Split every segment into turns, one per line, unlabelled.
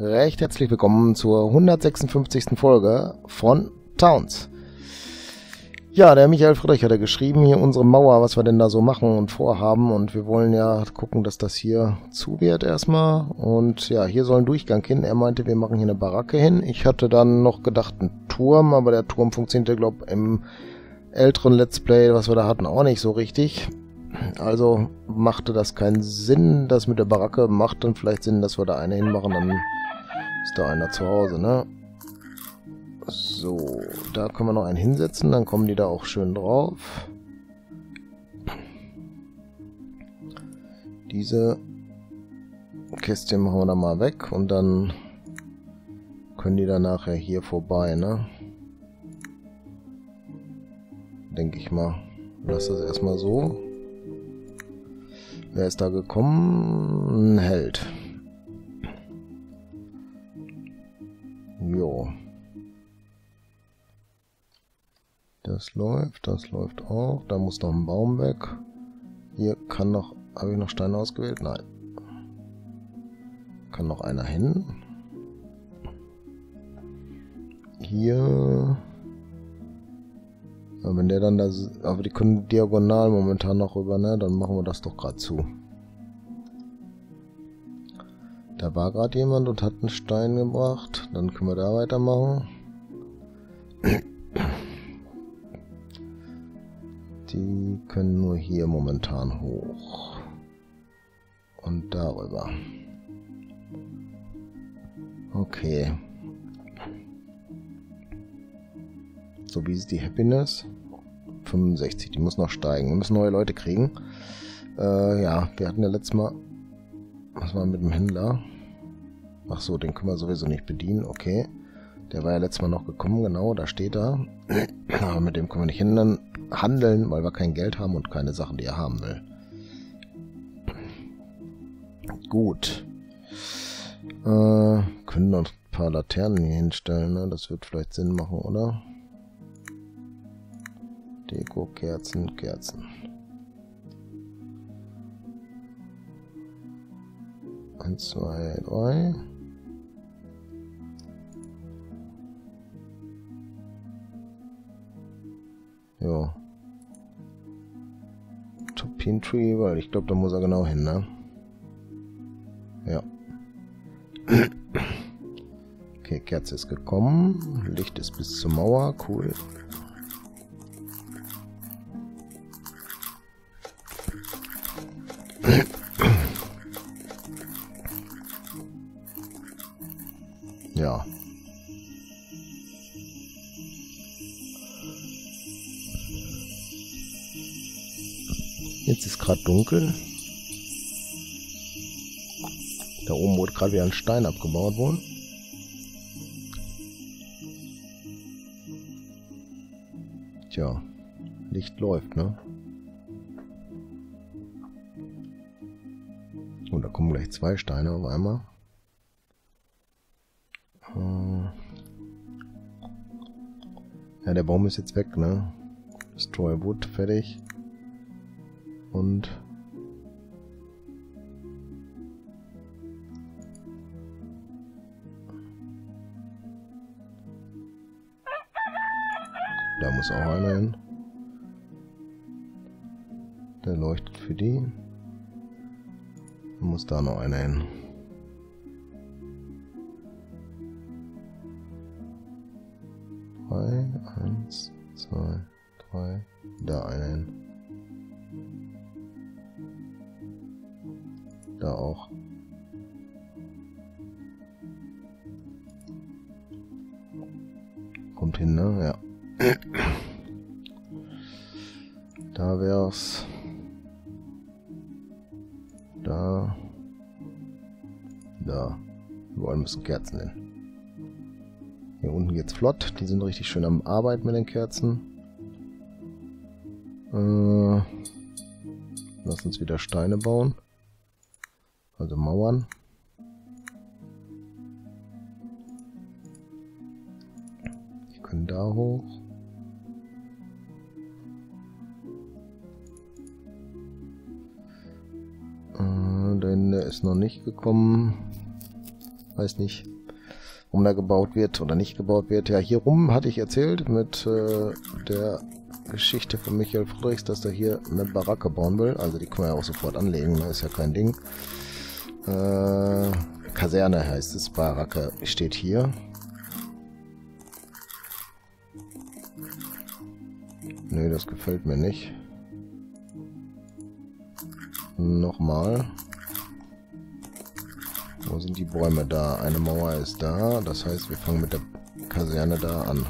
Recht herzlich willkommen zur 156. Folge von Towns. Ja, der Michael Friedrich hat ja geschrieben, hier unsere Mauer, was wir denn da so machen und vorhaben. Und wir wollen ja gucken, dass das hier zu wird erstmal. Und ja, hier soll ein Durchgang hin. Er meinte, wir machen hier eine Baracke hin. Ich hatte dann noch gedacht, ein Turm, aber der Turm funktionierte, glaube im älteren Let's Play, was wir da hatten, auch nicht so richtig. Also machte das keinen Sinn, das mit der Baracke. Macht dann vielleicht Sinn, dass wir da eine hinmachen, dann ist da einer zu Hause, ne? So, da können wir noch einen hinsetzen, dann kommen die da auch schön drauf. Diese Kästchen machen wir da mal weg und dann können die dann nachher hier vorbei, ne? Denke ich mal. Lass das erstmal so. Wer ist da gekommen? Ein Held. Jo. Das läuft, das läuft auch. Da muss noch ein Baum weg. Hier kann noch... Habe ich noch Steine ausgewählt? Nein. Kann noch einer hin. Hier... Wenn der dann da... Aber die können diagonal momentan noch rüber, ne? Dann machen wir das doch gerade zu. War gerade jemand und hat einen Stein gebracht. Dann können wir da weitermachen. Die können nur hier momentan hoch. Und darüber. Okay. So, wie ist die Happiness? 65, die muss noch steigen. Wir müssen neue Leute kriegen. Äh, ja, wir hatten ja letztes Mal... Was war mit dem Händler? Ach so, den können wir sowieso nicht bedienen. Okay. Der war ja letztes Mal noch gekommen, genau, da steht er. Aber mit dem können wir nicht hindern, handeln, weil wir kein Geld haben und keine Sachen, die er haben will. Gut. Äh, können noch ein paar Laternen hier hinstellen, ne? Das wird vielleicht Sinn machen, oder? Deko, Kerzen, Kerzen. Eins, zwei, drei. Ja. Topin Tree, weil ich glaube, da muss er genau hin, ne? Ja. Okay, Kerze ist gekommen. Licht ist bis zur Mauer. Cool. Dunkel. Da oben wurde gerade wieder ein Stein abgebaut worden. Tja, Licht läuft, ne? Und da kommen gleich zwei Steine auf einmal. Äh. Ja, der Baum ist jetzt weg, ne? Destroy Wood, fertig. Und da muss auch einer hin. Der leuchtet für die. Da muss da noch einer hin. Drei, eins, zwei, drei, da einer hin. da auch. Kommt hin, ne? Ja. Überall müssen Kerzen hin. Hier unten geht's flott. Die sind richtig schön am Arbeiten mit den Kerzen. Äh, lass uns wieder Steine bauen. Also Mauern. Die können da hoch. Äh, der ist noch nicht gekommen. Weiß nicht, warum da gebaut wird oder nicht gebaut wird. Ja, hier rum hatte ich erzählt mit äh, der Geschichte von Michael Friedrichs, dass er hier eine Baracke bauen will. Also die können wir ja auch sofort anlegen, ne? ist ja kein Ding. Äh, Kaserne heißt es, Baracke steht hier. Nö, das gefällt mir nicht. Nochmal. Wo sind die Bäume da? Eine Mauer ist da. Das heißt, wir fangen mit der Kaserne da an.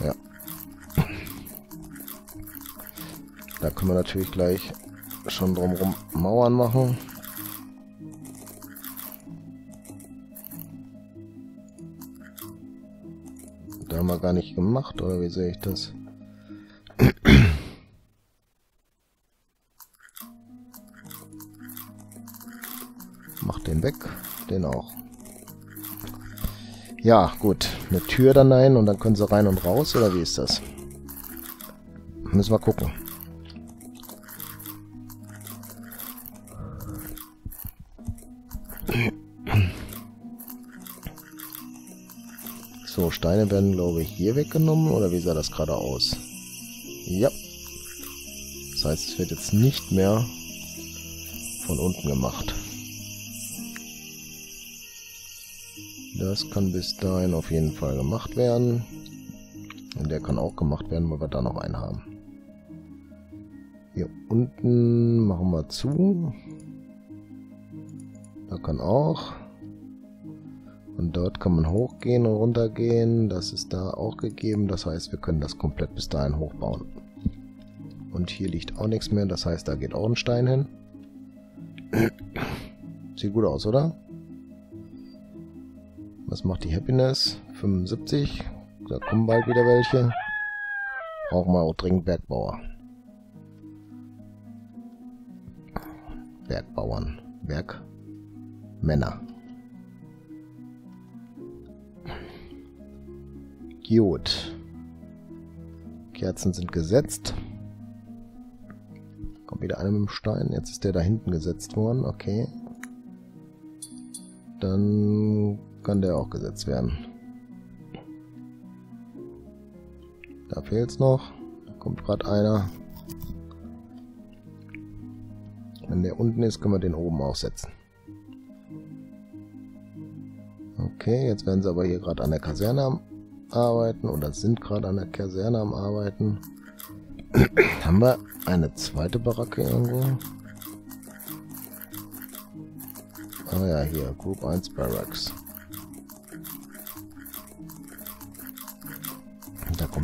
Ja. Da können wir natürlich gleich schon drumherum Mauern machen. Da haben wir gar nicht gemacht, oder wie sehe ich das? Den auch. Ja, gut. Eine Tür dann rein und dann können sie rein und raus, oder wie ist das? Müssen wir gucken. So, Steine werden, glaube ich, hier weggenommen. Oder wie sah das gerade aus? Ja. Das heißt, es wird jetzt nicht mehr von unten gemacht. Das kann bis dahin auf jeden Fall gemacht werden. Und der kann auch gemacht werden, weil wir da noch einen haben. Hier unten machen wir zu. Da kann auch. Und dort kann man hochgehen und runtergehen. Das ist da auch gegeben. Das heißt, wir können das komplett bis dahin hochbauen. Und hier liegt auch nichts mehr. Das heißt, da geht auch ein Stein hin. Sieht gut aus, oder? Was macht die Happiness? 75. Da kommen bald wieder welche. Brauchen wir auch dringend Bergbauer. Bergbauern. Bergmänner. Gut. Kerzen sind gesetzt. Kommt wieder einer mit dem Stein. Jetzt ist der da hinten gesetzt worden. Okay. Dann kann der auch gesetzt werden. Da fehlt es noch. Da kommt gerade einer. Wenn der unten ist, können wir den oben auch setzen. Okay, jetzt werden sie aber hier gerade an der Kaserne am Arbeiten oder sind gerade an der Kaserne am Arbeiten. Haben wir eine zweite Baracke irgendwo? Ah ja, hier, Group 1 Barracks.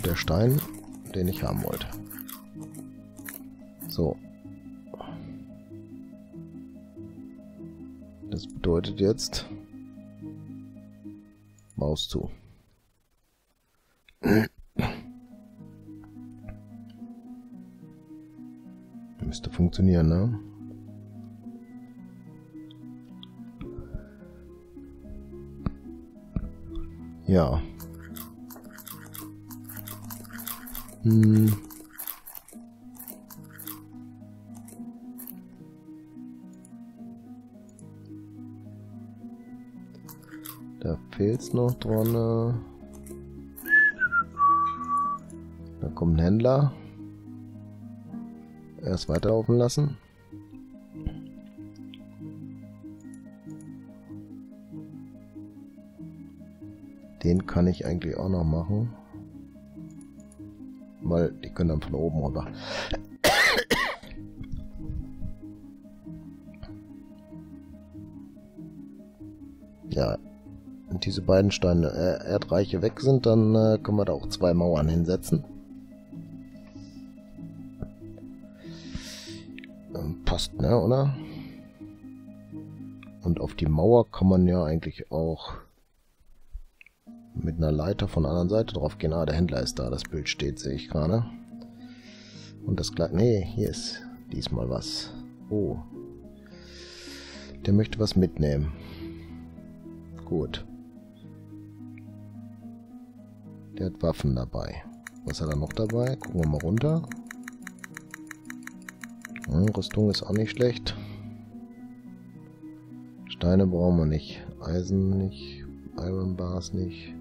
Kommt der Stein, den ich haben wollte. So. Das bedeutet jetzt Maus zu. Müsste funktionieren, ne? Ja. Da fehlt's noch dran. Da kommt ein Händler. Erst weiterlaufen lassen. Den kann ich eigentlich auch noch machen. Weil die können dann von oben runter. ja, wenn diese beiden Steine äh, Erdreiche weg sind, dann äh, können wir da auch zwei Mauern hinsetzen. Ähm, passt, ne, oder? Und auf die Mauer kann man ja eigentlich auch mit einer Leiter von der anderen Seite drauf gehen. Ah, der Händler ist da, das Bild steht, sehe ich gerade. Und das gleich. Nee, hier ist diesmal was. Oh. Der möchte was mitnehmen. Gut. Der hat Waffen dabei. Was hat er noch dabei? Gucken wir mal runter. Hm, Rüstung ist auch nicht schlecht. Steine brauchen wir nicht. Eisen nicht. Iron Bars nicht.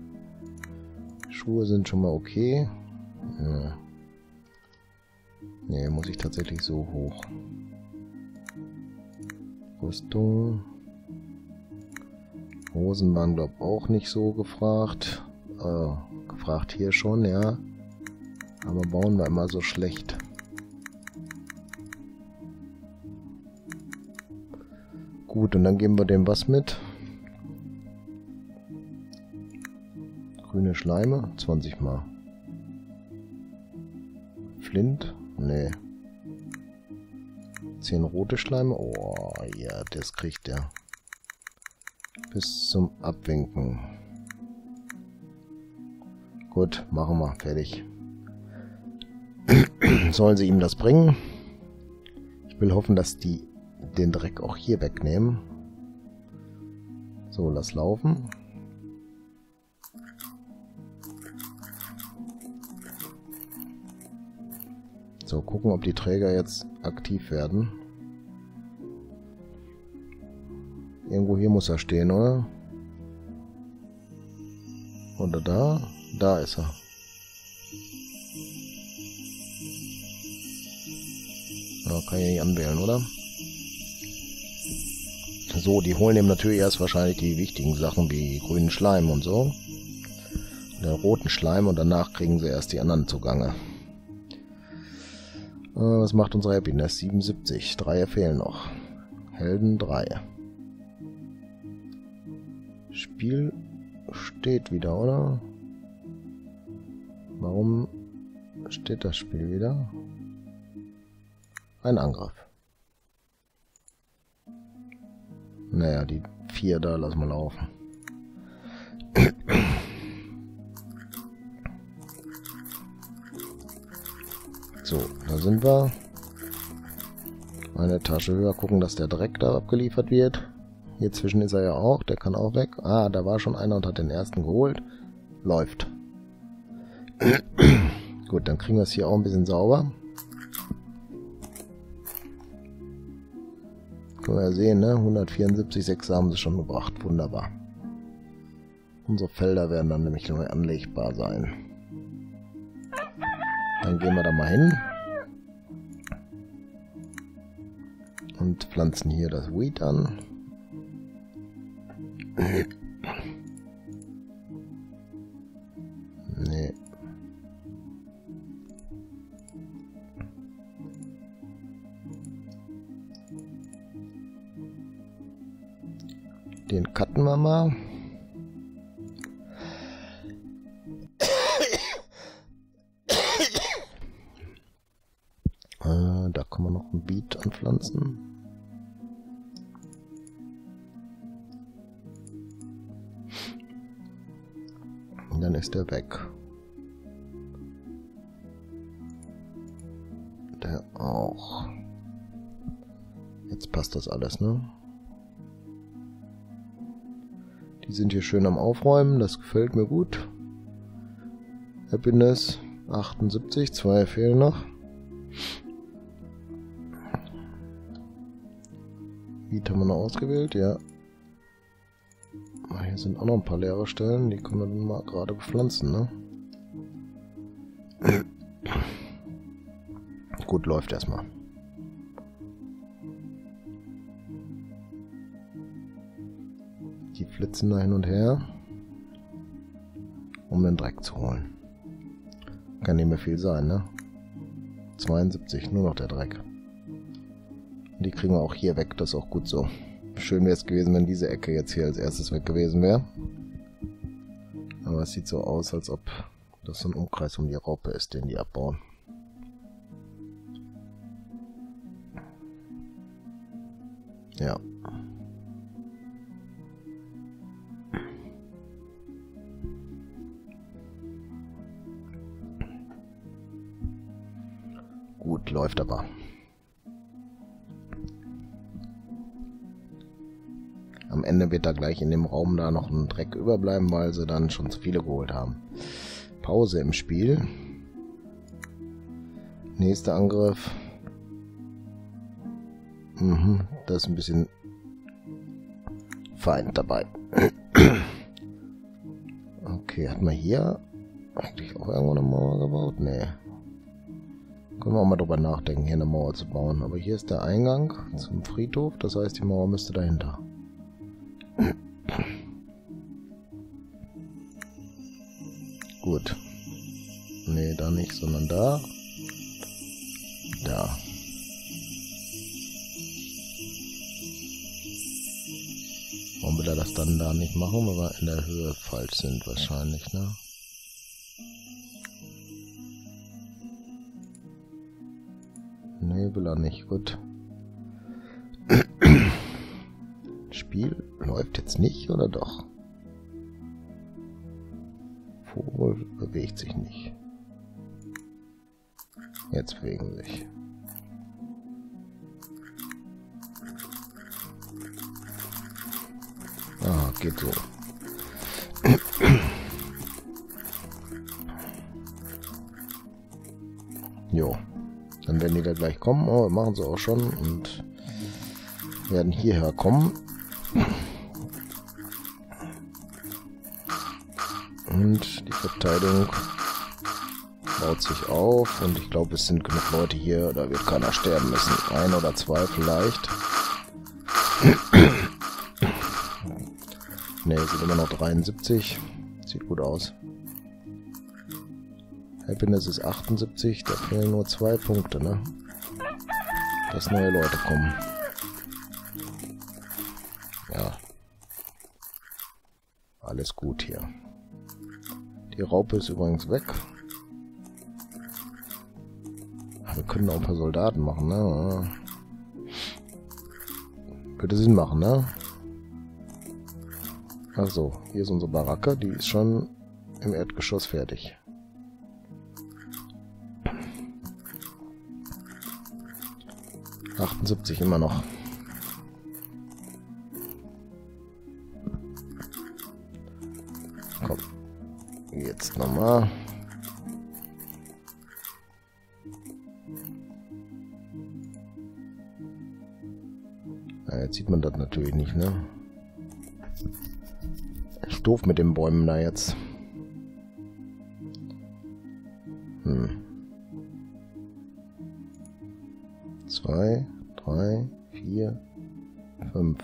Schuhe sind schon mal okay. Ja. Ne, muss ich tatsächlich so hoch. Rüstung. Hosen waren, glaube ich, auch nicht so gefragt. Äh, gefragt hier schon, ja. Aber bauen wir immer so schlecht. Gut, und dann geben wir dem was mit. Grüne Schleime, 20 mal. Flint, nee. 10 rote Schleime, oh ja, das kriegt er. Bis zum Abwinken. Gut, machen wir, fertig. Sollen sie ihm das bringen? Ich will hoffen, dass die den Dreck auch hier wegnehmen. So, lass laufen. So, gucken, ob die Träger jetzt aktiv werden. Irgendwo hier muss er stehen, oder? Oder da? Da ist er. Ja, kann ich nicht anwählen, oder? So, die holen ihm natürlich erst wahrscheinlich die wichtigen Sachen wie grünen Schleim und so. Den roten Schleim und danach kriegen sie erst die anderen zugange. Äh, was macht unsere Happiness? 77. Drei fehlen noch. Helden 3. Spiel steht wieder, oder? Warum steht das Spiel wieder? Ein Angriff. Naja, die vier da lassen wir laufen. So, da sind wir. Eine Tasche höher gucken, dass der Dreck da abgeliefert wird. Hier zwischen ist er ja auch, der kann auch weg. Ah, da war schon einer und hat den ersten geholt. Läuft. Gut, dann kriegen wir es hier auch ein bisschen sauber. Können wir ja sehen, ne? 174 6 haben sie schon gebracht. Wunderbar. Unsere Felder werden dann nämlich neu anlegbar sein. Dann gehen wir da mal hin. Und pflanzen hier das Wheat an. Nee. Den cutten wir mal. Anpflanzen. Und dann ist er weg. Der auch. Jetzt passt das alles, ne? Die sind hier schön am Aufräumen, das gefällt mir gut. Happiness 78, zwei fehlen noch. Heat haben wir noch ausgewählt, ja. Ah, hier sind auch noch ein paar leere Stellen, die können wir dann mal gerade bepflanzen, ne? Gut, läuft erstmal. Die flitzen da hin und her, um den Dreck zu holen. Kann nicht mehr viel sein, ne? 72, nur noch der Dreck. Die kriegen wir auch hier weg, das ist auch gut so. Schön wäre es gewesen, wenn diese Ecke jetzt hier als erstes weg gewesen wäre. Aber es sieht so aus, als ob das so ein Umkreis um die Raupe ist, den die abbauen. Ja. Gut, läuft aber. Am Ende wird da gleich in dem Raum da noch ein Dreck überbleiben, weil sie dann schon zu viele geholt haben. Pause im Spiel. Nächster Angriff. Mhm, das ist ein bisschen Feind dabei. Okay, hat man hier eigentlich auch irgendwo eine Mauer gebaut? Nee. Können wir auch mal drüber nachdenken, hier eine Mauer zu bauen. Aber hier ist der Eingang zum Friedhof, das heißt, die Mauer müsste dahinter. Nicht, sondern da. Da. Warum will er das dann da nicht machen? Weil wir in der Höhe falsch sind wahrscheinlich, ne? Nee, will er nicht. Gut. Spiel läuft jetzt nicht, oder doch? Vogel bewegt sich nicht. Jetzt bewegen sich. Ah, geht so. jo. Dann werden die da gleich kommen. Oh, machen sie auch schon. Und werden hierher kommen. Und die Verteidigung baut sich auf. Und ich glaube, es sind genug Leute hier. Da wird keiner sterben müssen. Ein oder zwei vielleicht. Ne, sind immer noch 73. Sieht gut aus. Happiness ist 78, da fehlen nur zwei Punkte, ne? Dass neue Leute kommen. Ja. Alles gut hier. Die Raupe ist übrigens weg. Wir können auch ein paar Soldaten machen, ne? Könnte Sinn machen, ne? Achso, hier ist unsere Baracke. Die ist schon im Erdgeschoss fertig. Achtundsiebzig immer noch. Komm. Jetzt nochmal. Jetzt sieht man das natürlich nicht, ne? Ist doof mit den Bäumen da jetzt. Hm. Zwei, drei, vier, fünf.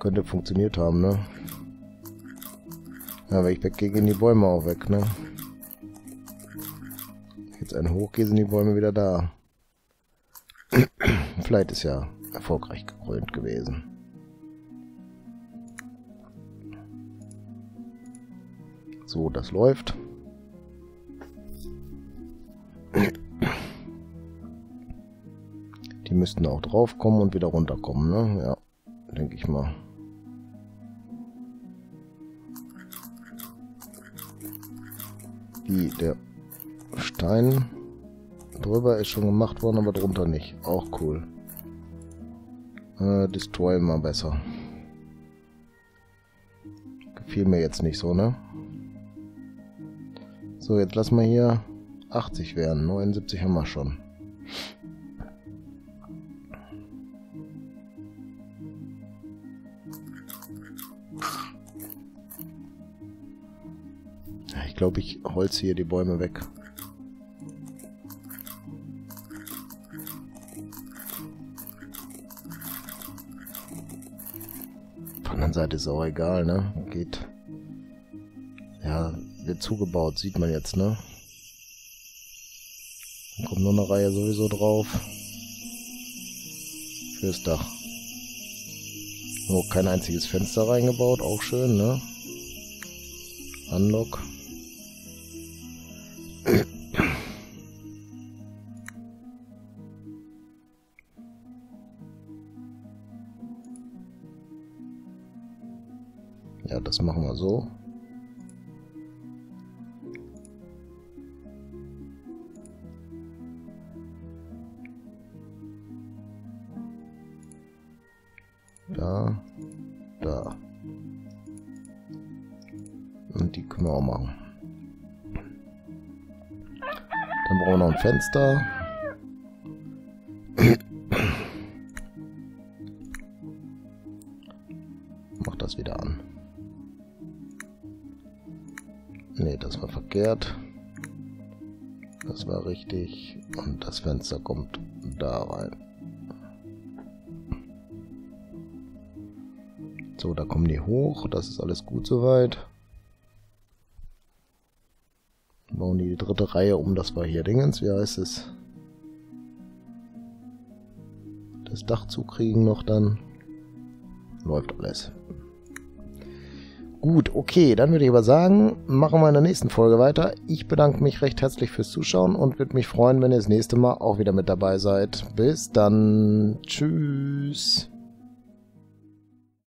Könnte funktioniert haben, ne? Ja, wenn ich weggehe, gehen die Bäume auch weg, ne? Jetzt ein hochgehe, sind die Bäume wieder da. Vielleicht ist ja erfolgreich gekrönt gewesen. So, das läuft. Die müssten auch draufkommen und wieder runterkommen, ne? Ja, denke ich mal. Wie, der Stein drüber ist schon gemacht worden, aber drunter nicht. Auch cool. Äh, Destroy mal besser. Gefiel mir jetzt nicht so, ne? So, jetzt lassen wir hier 80 werden. 79 haben wir schon. Ich glaube, ich holze hier die Bäume weg. Seite ist auch egal, ne? Geht. Ja, wird zugebaut, sieht man jetzt, ne? Dann kommt nur eine Reihe sowieso drauf. Fürs Dach. Nur kein einziges Fenster reingebaut, auch schön, ne? Unlock. Ja, das machen wir so. Da, da. Und die können wir auch machen. Dann brauchen wir noch ein Fenster. Das war richtig. Und das Fenster kommt da rein. So, da kommen die hoch. Das ist alles gut soweit. Bauen die, dritte Reihe um. Das war hier Dingens. Wie heißt es? Das Dach zukriegen noch dann. Läuft alles. Gut, okay, dann würde ich aber sagen, machen wir in der nächsten Folge weiter. Ich bedanke mich recht herzlich fürs Zuschauen und würde mich freuen, wenn ihr das nächste Mal auch wieder mit dabei seid. Bis dann. Tschüss.